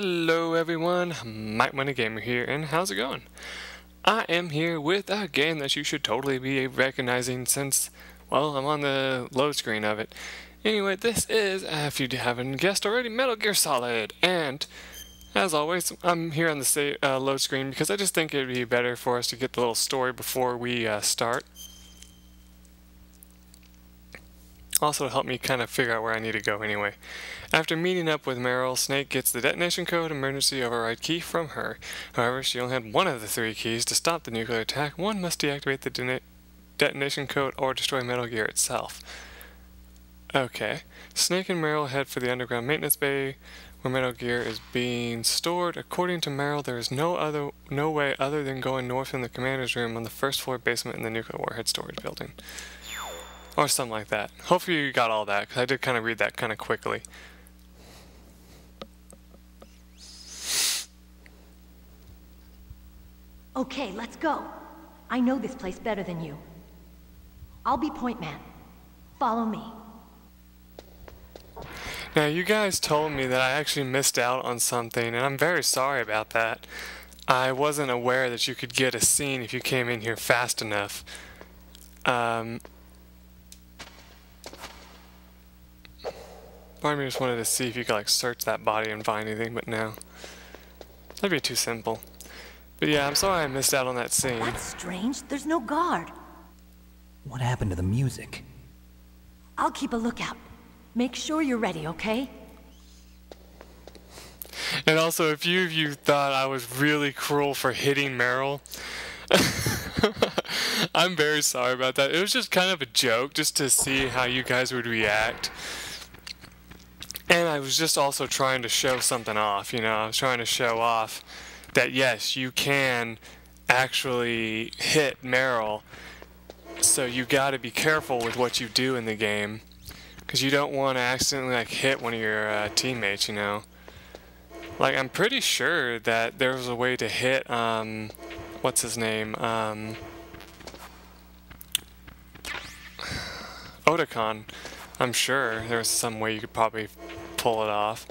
Hello everyone, Mike Money Gamer here, and how's it going? I am here with a game that you should totally be recognizing since, well, I'm on the load screen of it. Anyway, this is, if you haven't guessed already, Metal Gear Solid, and as always, I'm here on the uh, load screen because I just think it would be better for us to get the little story before we uh, start. Also help me kind of figure out where I need to go anyway. After meeting up with Meryl, Snake gets the detonation code emergency override key from her. However, she only had one of the three keys to stop the nuclear attack. One must deactivate the detonation code or destroy Metal Gear itself. Okay. Snake and Meryl head for the underground maintenance bay where Metal Gear is being stored. According to Meryl, there is no other no way other than going north in the commander's room on the first floor basement in the nuclear warhead storage building. Or something like that. Hopefully you got all that, because I did kind of read that kind of quickly. Okay, let's go. I know this place better than you. I'll be point man. Follow me. Now, you guys told me that I actually missed out on something, and I'm very sorry about that. I wasn't aware that you could get a scene if you came in here fast enough. Um, Part of me just wanted to see if you could like search that body and find anything, but no. That'd be too simple. But yeah, I'm sorry I missed out on that scene. That's strange. There's no guard. What happened to the music? I'll keep a lookout. Make sure you're ready, okay? And also, a few of you thought I was really cruel for hitting Meryl, I'm very sorry about that. It was just kind of a joke, just to see how you guys would react. And I was just also trying to show something off, you know, I was trying to show off that yes, you can actually hit Meryl. So you got to be careful with what you do in the game, because you don't want to accidentally like hit one of your uh, teammates, you know. Like I'm pretty sure that there was a way to hit um, what's his name, um, Otacon. I'm sure there's some way you could probably pull it off.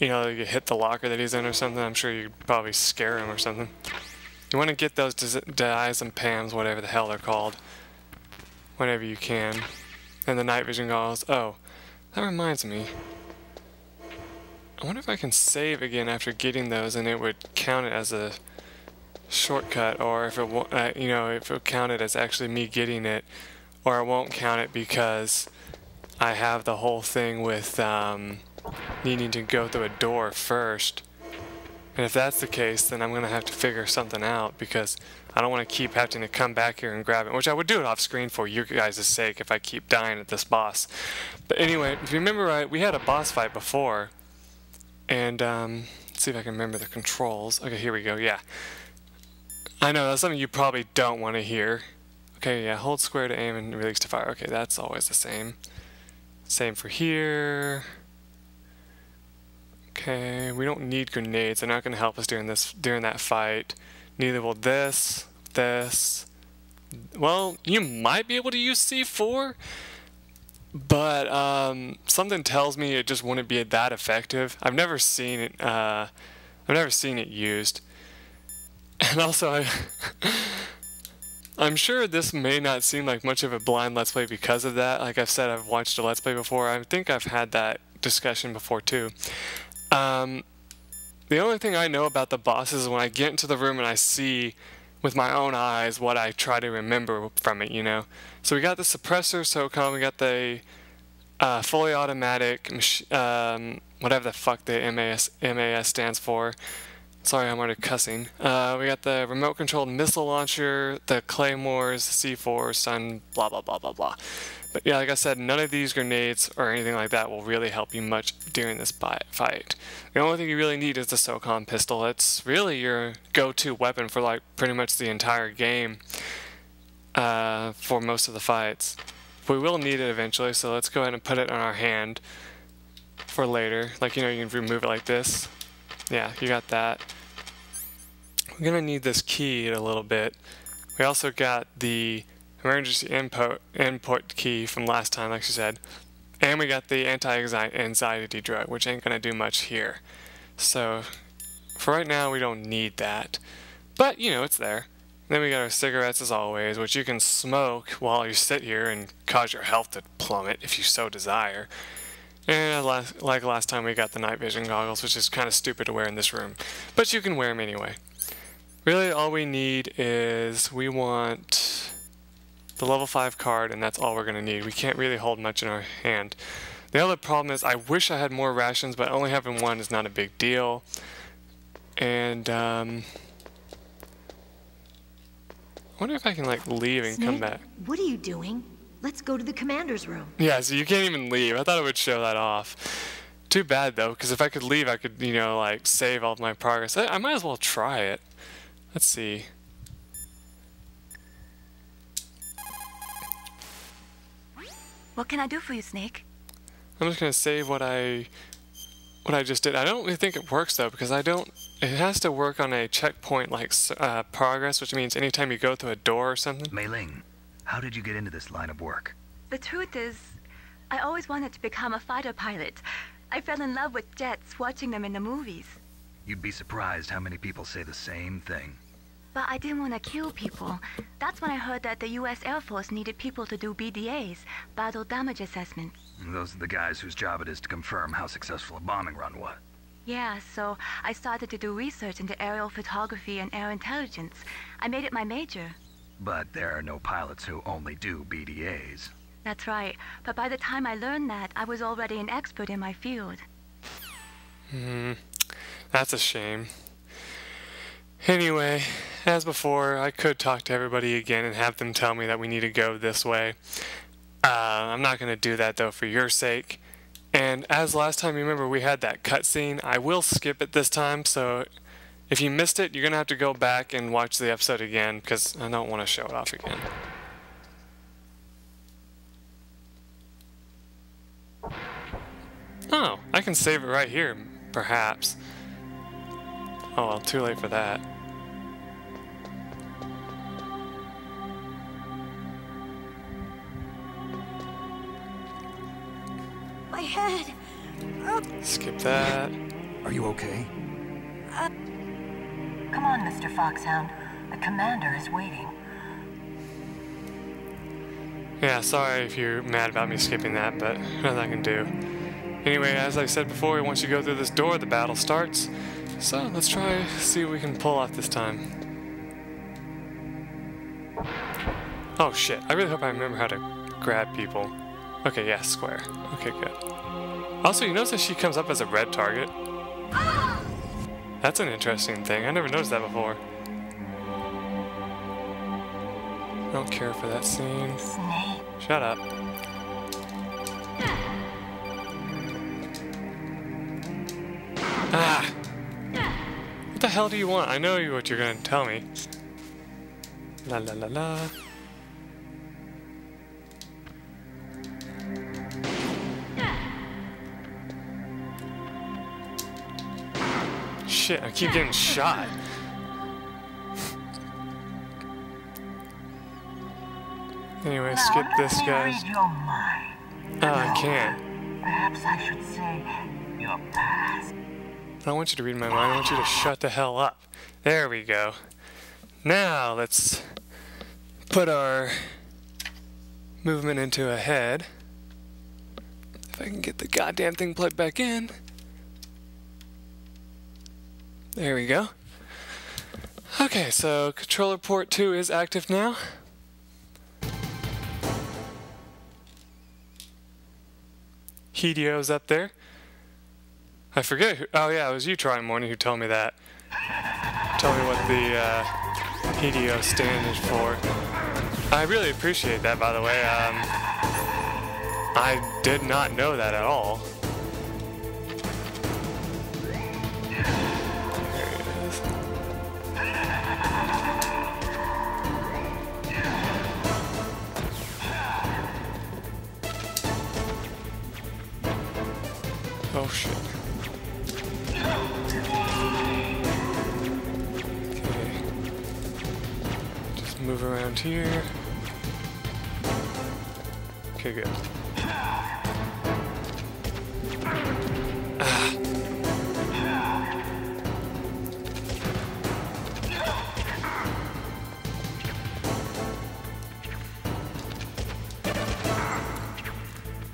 You know, you hit the locker that he's in or something, I'm sure you could probably scare him or something. You want to get those Diazepams, whatever the hell they're called, whenever you can. And the night vision goggles. Oh, that reminds me. I wonder if I can save again after getting those and it would count it as a shortcut or if it, uh, you know, if it counted as actually me getting it or it won't count it because I have the whole thing with um, needing to go through a door first. And if that's the case, then I'm going to have to figure something out because I don't want to keep having to come back here and grab it, which I would do it off screen for your guys' sake if I keep dying at this boss. But anyway, if you remember right, we had a boss fight before. And um, let's see if I can remember the controls. Okay, here we go, yeah. I know, that's something you probably don't want to hear. Okay, yeah, hold square to aim and release to fire. Okay, that's always the same. Same for here. Okay, we don't need grenades. They're not going to help us during this during that fight. Neither will this, this. Well, you might be able to use C4, but um, something tells me it just wouldn't be that effective. I've never seen it. Uh, I've never seen it used. And also, I I'm sure this may not seem like much of a blind Let's Play because of that. Like I've said, I've watched a Let's Play before. I think I've had that discussion before too. Um, the only thing I know about the bosses is when I get into the room and I see with my own eyes what I try to remember from it, you know. So we got the suppressor SOCOM, we got the uh, fully automatic, um, whatever the fuck the MAS, MAS stands for. Sorry, I'm already cussing. Uh, we got the remote-controlled missile launcher, the claymores, C4, sun, blah, blah, blah, blah, blah. But yeah, like I said, none of these grenades or anything like that will really help you much during this fight. The only thing you really need is the SOCOM pistol. It's really your go-to weapon for like pretty much the entire game uh, for most of the fights. We will need it eventually, so let's go ahead and put it on our hand for later. Like, you know, you can remove it like this. Yeah, you got that. We're going to need this key a little bit. We also got the emergency input, input key from last time, like she said. And we got the anti-anxiety drug, which ain't going to do much here. So for right now, we don't need that. But, you know, it's there. Then we got our cigarettes as always, which you can smoke while you sit here and cause your health to plummet if you so desire. And like last time, we got the night vision goggles, which is kind of stupid to wear in this room. But you can wear them anyway. Really, all we need is we want the level 5 card, and that's all we're going to need. We can't really hold much in our hand. The other problem is I wish I had more rations, but only having one is not a big deal. And, um... I wonder if I can, like, leave and Snake, come back. what are you doing? Let's go to the commander's room. Yeah, so you can't even leave. I thought it would show that off. Too bad, though, because if I could leave, I could, you know, like, save all of my progress. I, I might as well try it. Let's see. What can I do for you, Snake? I'm just gonna save what I what I just did. I don't really think it works though because I don't. It has to work on a checkpoint like uh, progress, which means anytime you go through a door or something. Mei Ling, how did you get into this line of work? The truth is, I always wanted to become a fighter pilot. I fell in love with jets watching them in the movies. You'd be surprised how many people say the same thing. But I didn't want to kill people. That's when I heard that the U.S. Air Force needed people to do BDAs, battle damage assessments. Those are the guys whose job it is to confirm how successful a bombing run was. Yeah, so I started to do research into aerial photography and air intelligence. I made it my major. But there are no pilots who only do BDAs. That's right. But by the time I learned that, I was already an expert in my field. Hmm. That's a shame. Anyway, as before, I could talk to everybody again and have them tell me that we need to go this way. Uh, I'm not going to do that though for your sake. And as last time, you remember we had that cutscene. I will skip it this time, so if you missed it, you're going to have to go back and watch the episode again because I don't want to show it off again. Oh, I can save it right here, perhaps. Oh well, too late for that. My head! Oh. Skip that. Are you okay? Uh, come on, Mr. Foxhound. The commander is waiting. Yeah, sorry if you're mad about me skipping that, but nothing I can do. Anyway, as I said before, once you go through this door, the battle starts. So let's try see what we can pull off this time. Oh shit, I really hope I remember how to grab people. Okay, yeah, square. Okay, good. Also, you notice that she comes up as a red target? That's an interesting thing. I never noticed that before. I don't care for that scene. Shut up. What the hell do you want? I know what you're gonna tell me. La la la la. Shit, I keep getting shot. Anyway, skip this, guys. Oh, I can't. Perhaps I should say your past. I want you to read my mind. I want you to shut the hell up. There we go. Now let's put our movement into a head. If I can get the goddamn thing plugged back in. There we go. Okay, so controller port 2 is active now. Hideo's up there. I forget who, oh yeah, it was you, Troy Morning, who told me that. Tell me what the uh, Hideo stand is for. I really appreciate that, by the way. Um, I did not know that at all. Oh shit. around here. Okay, good.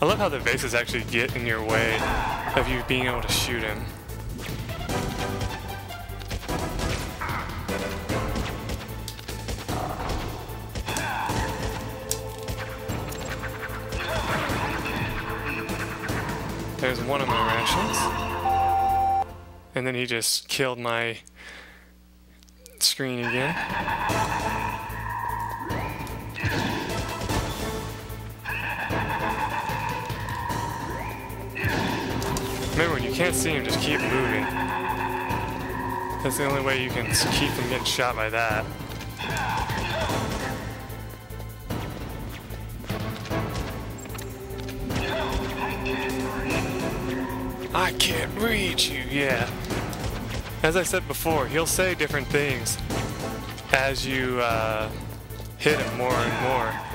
I love how the vases actually get in your way of you being able to shoot him. There's one of my rations. And then he just killed my screen again. Remember, when you can't see him, just keep moving. That's the only way you can keep from getting shot by that. I can't reach you, yeah. As I said before, he'll say different things as you uh, hit him more and more.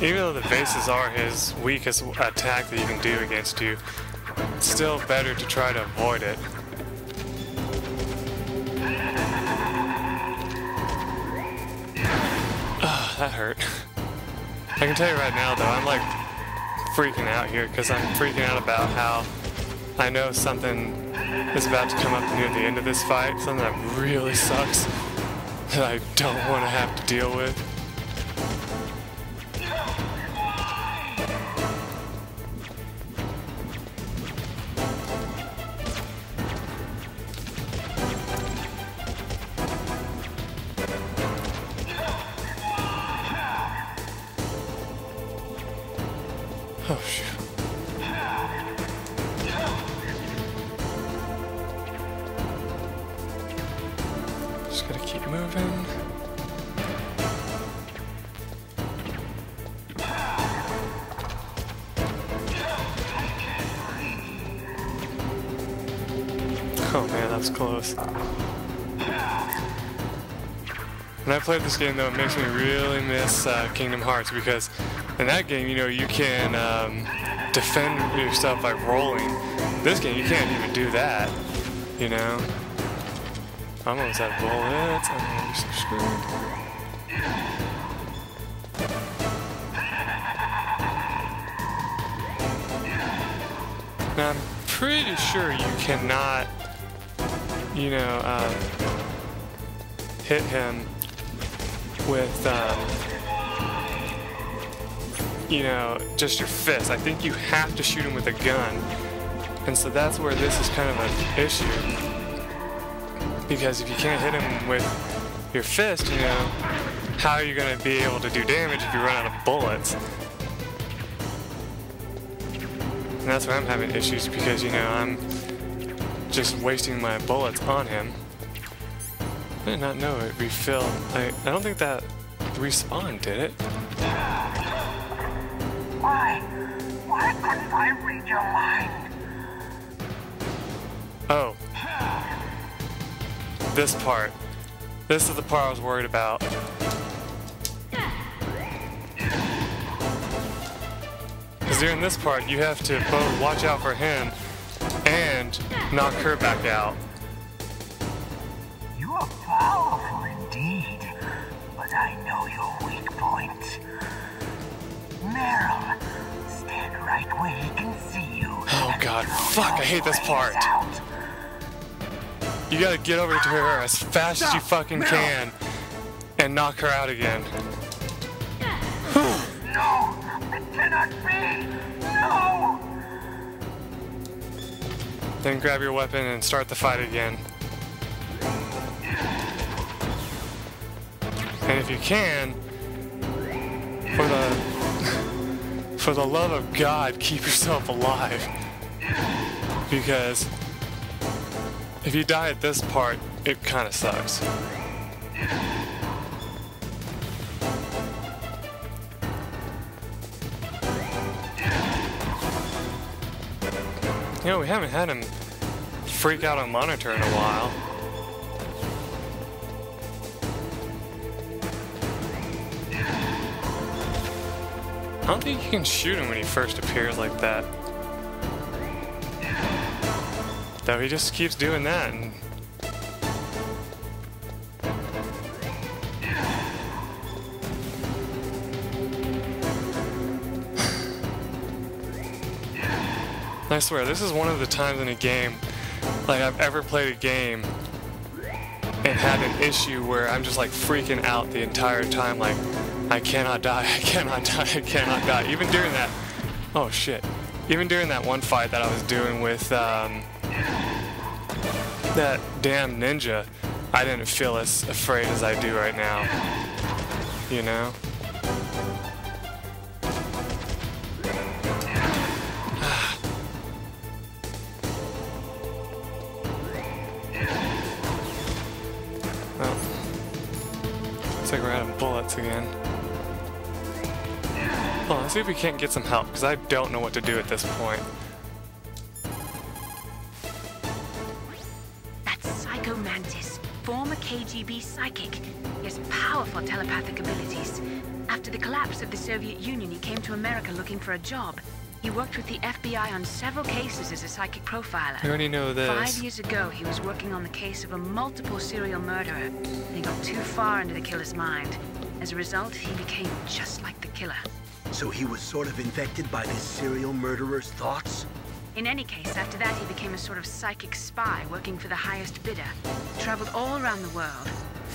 Even though the vases are his weakest attack that you can do against you, it's still better to try to avoid it. Ugh, that hurt. I can tell you right now though, I'm like freaking out here because I'm freaking out about how I know something is about to come up near the end of this fight, something that really sucks that I don't want to have to deal with. Oh man, that's close. When I played this game though, it makes me really miss uh, Kingdom Hearts because in that game, you know, you can um, defend yourself by rolling. This game, you can't even do that, you know? I'm almost out of bullets. I'm gonna be so screwed. Now, I'm pretty sure you cannot, you know, um, hit him with, um, you know, just your fist. I think you have to shoot him with a gun. And so that's where this is kind of an issue. Because if you can't hit him with your fist, you know, how are you going to be able to do damage if you run out of bullets? And that's why I'm having issues because, you know, I'm just wasting my bullets on him. I did not know it refilled. I, I don't think that respawned, did it? Why? Why couldn't I read your mind? Oh. This part. This is the part I was worried about. Because during this part, you have to both watch out for him and knock her back out. You are powerful indeed, but I know your weak point. Meryl, stand right where he can see you. Oh god, fuck, I hate this part. out. You gotta get over to her as fast as you fucking Meryl. can and knock her out again. Then grab your weapon and start the fight again. And if you can, for the for the love of God, keep yourself alive. Because if you die at this part, it kind of sucks. You know, we haven't had him freak out on monitor in a while. I don't think you can shoot him when he first appears like that. Though he just keeps doing that and I swear, this is one of the times in a game, like I've ever played a game and had an issue where I'm just like freaking out the entire time, like, I cannot die, I cannot die, I cannot die. Even during that, oh shit. Even during that one fight that I was doing with um, that damn ninja, I didn't feel as afraid as I do right now. You know? Again. Well, let's see if we can't get some help, because I don't know what to do at this point. That Psycho Mantis, former KGB psychic. He has powerful telepathic abilities. After the collapse of the Soviet Union, he came to America looking for a job. He worked with the FBI on several cases as a psychic profiler. We already know this. Five years ago, he was working on the case of a multiple serial murderer. He got too far into the killer's mind. As a result, he became just like the killer. So he was sort of infected by this serial murderer's thoughts? In any case, after that, he became a sort of psychic spy working for the highest bidder. Traveled all around the world.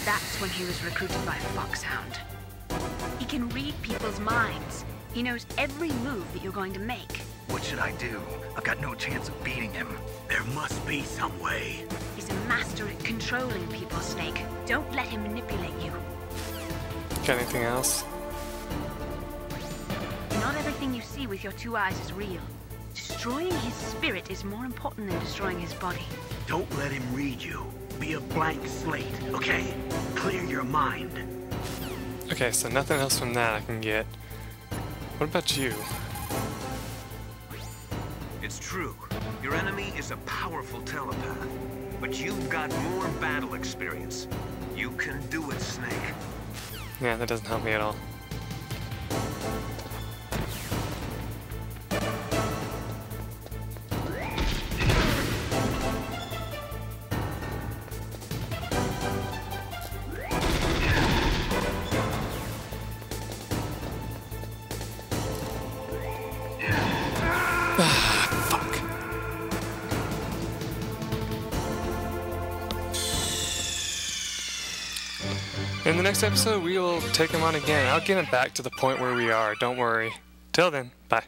That's when he was recruited by Foxhound. He can read people's minds. He knows every move that you're going to make. What should I do? I've got no chance of beating him. There must be some way. He's a master at controlling people, Snake. Don't let him manipulate you. Got anything else? Not everything you see with your two eyes is real. Destroying his spirit is more important than destroying his body. Don't let him read you. Be a blank slate, okay? Clear your mind. Okay, so nothing else from that I can get. What about you? It's true. Your enemy is a powerful telepath. But you've got more battle experience. You can do it, Snake. Yeah, that doesn't help me at all. Next episode, we will take him on again. I'll get him back to the point where we are. Don't worry. Till then, bye.